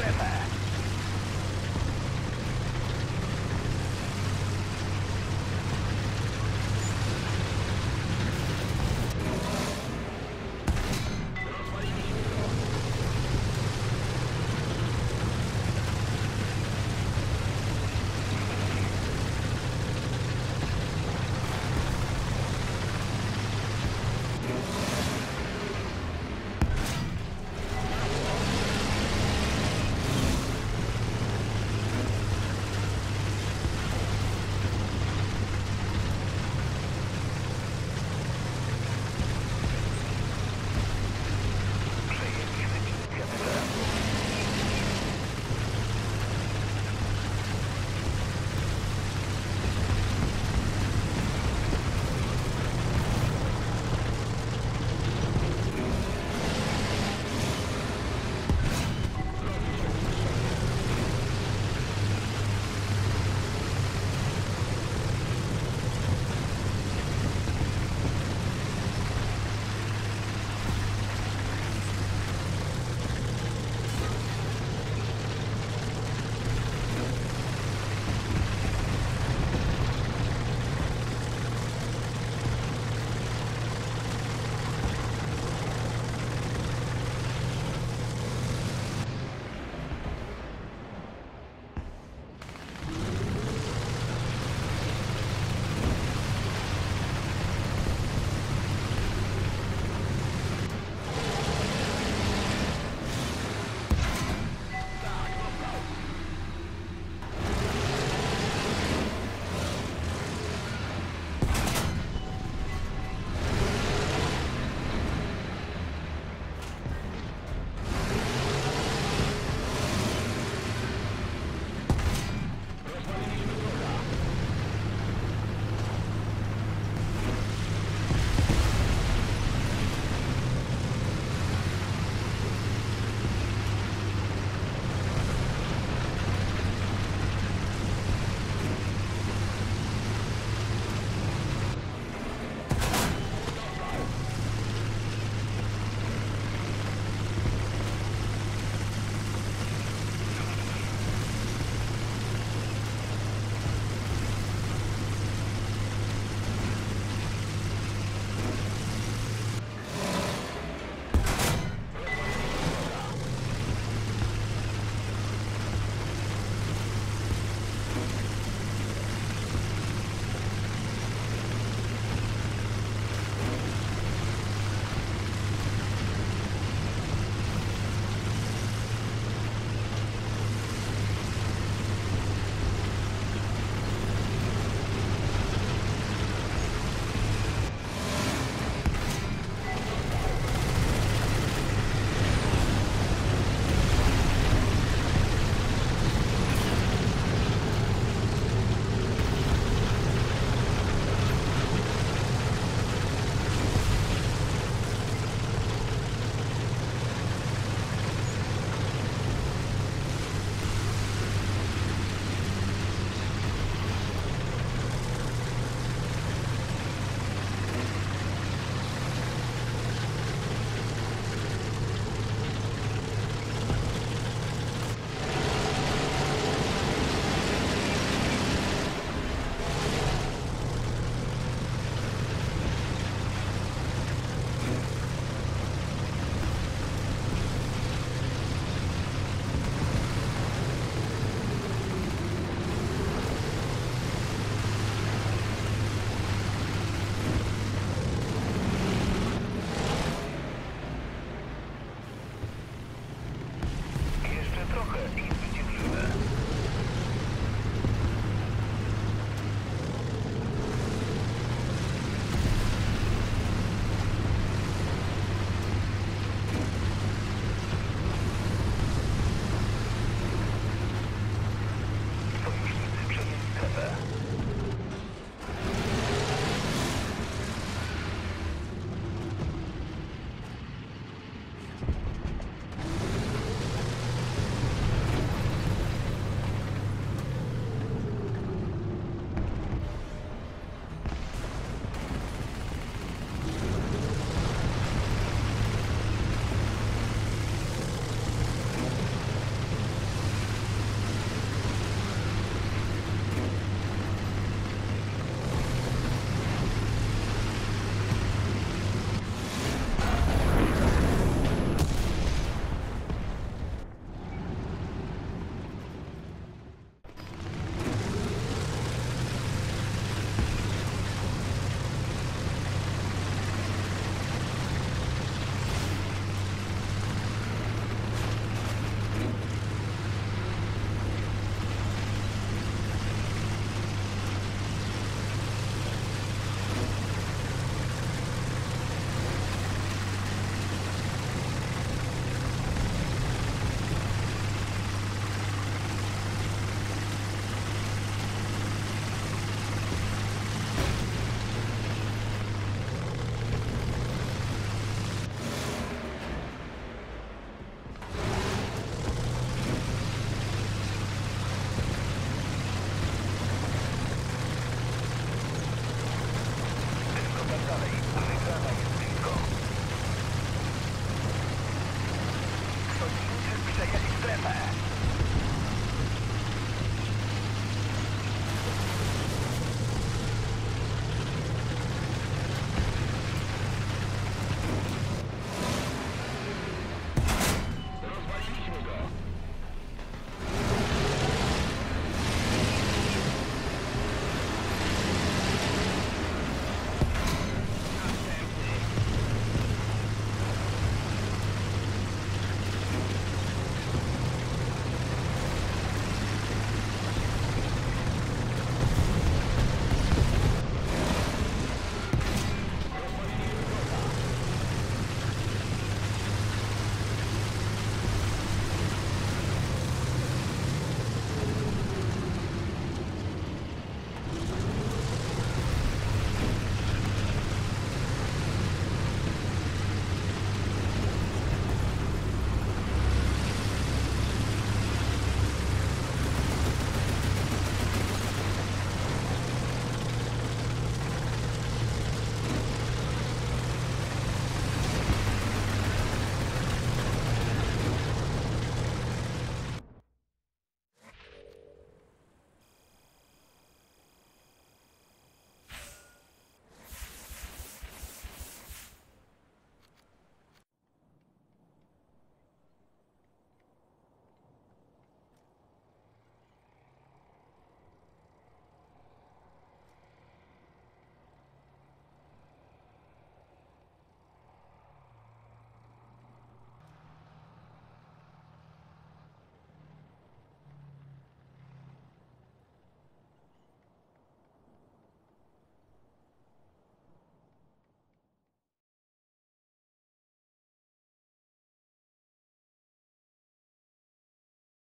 Stand back.